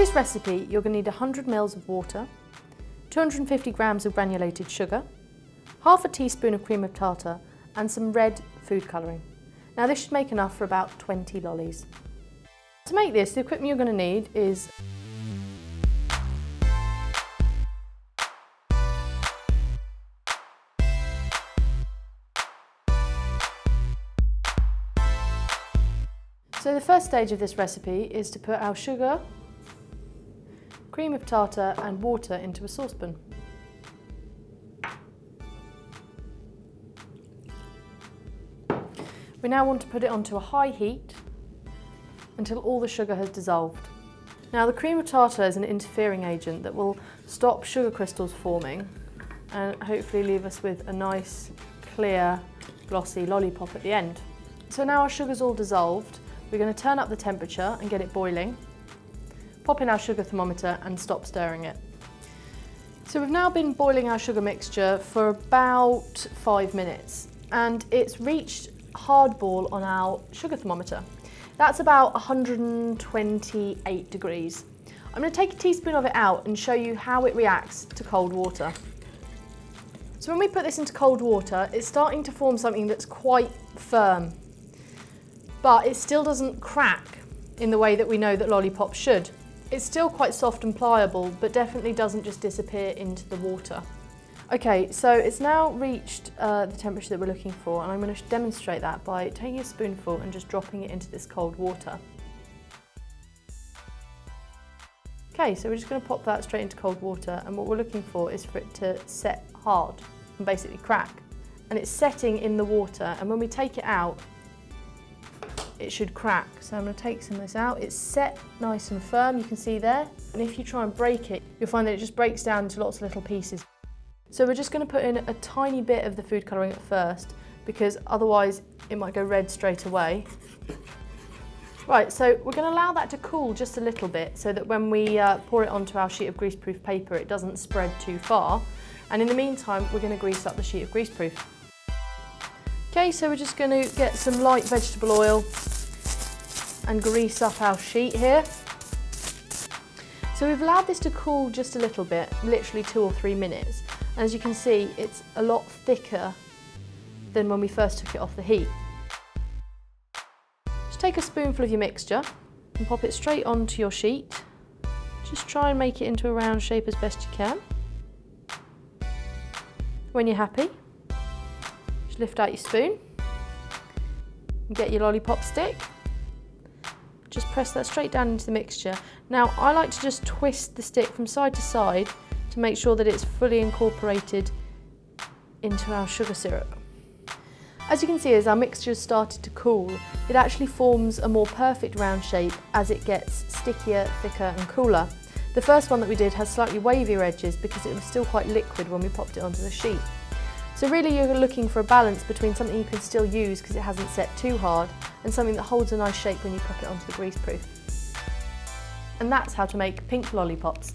this recipe, you're going to need 100 ml of water, 250 grams of granulated sugar, half a teaspoon of cream of tartar and some red food colouring. Now this should make enough for about 20 lollies. To make this, the equipment you're going to need is So the first stage of this recipe is to put our sugar, cream of tartar and water into a saucepan. We now want to put it onto a high heat until all the sugar has dissolved. Now the cream of tartar is an interfering agent that will stop sugar crystals forming and hopefully leave us with a nice, clear, glossy lollipop at the end. So now our sugar's all dissolved, we're going to turn up the temperature and get it boiling, pop in our sugar thermometer and stop stirring it. So we've now been boiling our sugar mixture for about five minutes and it's reached hard ball on our sugar thermometer. That's about 128 degrees. I'm going to take a teaspoon of it out and show you how it reacts to cold water. So when we put this into cold water, it's starting to form something that's quite firm but it still doesn't crack in the way that we know that lollipops should. It's still quite soft and pliable, but definitely doesn't just disappear into the water. Okay, so it's now reached uh, the temperature that we're looking for, and I'm going to demonstrate that by taking a spoonful and just dropping it into this cold water. Okay, so we're just going to pop that straight into cold water, and what we're looking for is for it to set hard and basically crack. And it's setting in the water, and when we take it out, it should crack. So I'm going to take some of this out. It's set nice and firm, you can see there. And if you try and break it, you'll find that it just breaks down into lots of little pieces. So we're just going to put in a tiny bit of the food colouring at first because otherwise it might go red straight away. Right, so we're going to allow that to cool just a little bit so that when we uh, pour it onto our sheet of greaseproof paper it doesn't spread too far. And in the meantime, we're going to grease up the sheet of greaseproof. Okay, so we're just going to get some light vegetable oil and grease up our sheet here. So we've allowed this to cool just a little bit, literally two or three minutes. And as you can see, it's a lot thicker than when we first took it off the heat. Just take a spoonful of your mixture and pop it straight onto your sheet. Just try and make it into a round shape as best you can. When you're happy, just lift out your spoon and get your lollipop stick just press that straight down into the mixture. Now I like to just twist the stick from side to side to make sure that it's fully incorporated into our sugar syrup. As you can see, as our mixture has started to cool, it actually forms a more perfect round shape as it gets stickier, thicker and cooler. The first one that we did has slightly wavier edges because it was still quite liquid when we popped it onto the sheet. So really you're looking for a balance between something you can still use because it hasn't set too hard and something that holds a nice shape when you pop it onto the greaseproof. And that's how to make pink lollipops.